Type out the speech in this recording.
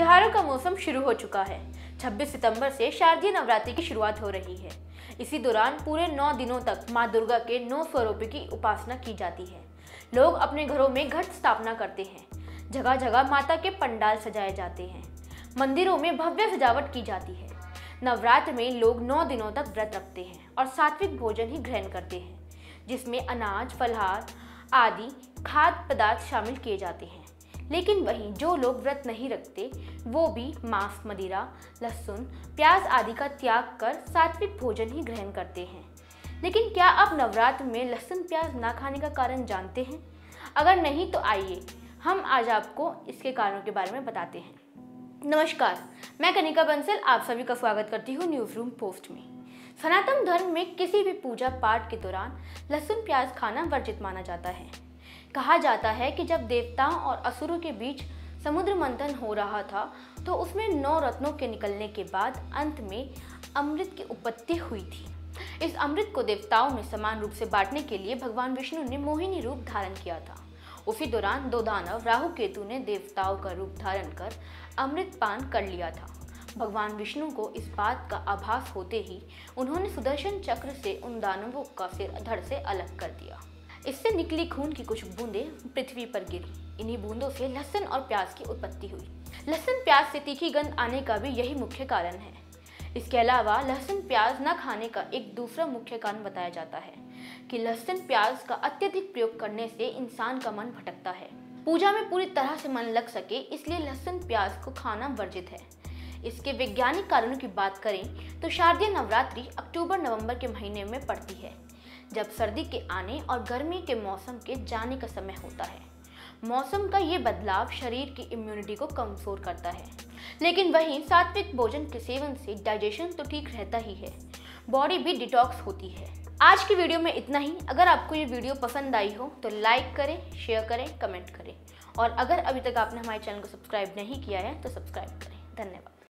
त्योहारों का मौसम शुरू हो चुका है। 26 सितंबर से शारदीय नवरात्रि की शुरुआत हो रही है। इसी दौरान पूरे नौ दिनों तक माँ दुर्गा के नौ स्वरूपों की उपासना की जाती है। लोग अपने घरों में घट स्थापना करते हैं। जगह जगह माता के पंडाल सजाए जाते हैं। मंदिरों में भव्य सजावट की जाती है। नवरात्र में लोग नौ दिनों तक व्रत रखते हैं और सात्विक भोजन ही ग्रहण करते हैं, जिसमें अनाज, फलहार आदि खाद्य पदार्थ शामिल किए जाते हैं। लेकिन वहीं जो लोग व्रत नहीं रखते, वो भी मांस, मदिरा, लहसुन, प्याज आदि का त्याग कर सात्विक भोजन ही ग्रहण करते हैं। लेकिन क्या आप नवरात्र में लहसुन, प्याज ना खाने का कारण जानते हैं? अगर नहीं तो आइए, हम आज आपको इसके कारणों के बारे में बताते हैं। नमस्कार, मैं कनिका बंसल, आप सभी का स्वागत करती हूँ न्यूज़ रूम पोस्ट में। सनातन धर्म में किसी भी पूजा पाठ के दौरान लहसुन, प्याज खाना वर्जित माना जाता है। कहा जाता है कि जब देवताओं और असुरों के बीच समुद्र मंथन हो रहा था तो उसमें नौ रत्नों के निकलने के बाद अंत में अमृत की उत्पत्ति हुई थी। इस अमृत को देवताओं में समान रूप से बांटने के लिए भगवान विष्णु ने मोहिनी रूप धारण किया था। उसी दौरान दो दानव, राहु केतु ने देवताओं का रूप धारण कर अमृत पान कर लिया था। भगवान विष्णु को इस बात का आभास होते ही उन्होंने सुदर्शन चक्र से उन दानवों का सिर धड़ से अलग कर दिया। इससे निकली खून की कुछ बूंदें पृथ्वी पर गिरी। इन्हीं बूंदों से लहसुन और प्याज की उत्पत्ति हुई। लहसुन प्याज से तीखी गंध आने का भी यही मुख्य कारण है। इसके अलावा लहसुन प्याज न खाने का एक दूसरा मुख्य कारण बताया जाता है कि लहसुन प्याज का अत्यधिक प्रयोग करने से इंसान का मन भटकता है। पूजा में पूरी तरह से मन लग सके इसलिए लहसुन प्याज को खाना वर्जित है। इसके वैज्ञानिक कारणों की बात करें तो शारदीय नवरात्रि अक्टूबर नवंबर के महीने में पड़ती है। जब सर्दी के आने और गर्मी के मौसम के जाने का समय होता है। मौसम का ये बदलाव शरीर की इम्यूनिटी को कमज़ोर करता है। लेकिन वहीं सात्विक भोजन के सेवन से डाइजेशन तो ठीक रहता ही है। बॉडी भी डिटॉक्स होती है। आज की वीडियो में इतना ही। अगर आपको ये वीडियो पसंद आई हो तो लाइक करें शेयर करें कमेंट करें। और अगर अभी तक आपने हमारे चैनल को सब्सक्राइब नहीं किया है तो सब्सक्राइब करें। धन्यवाद।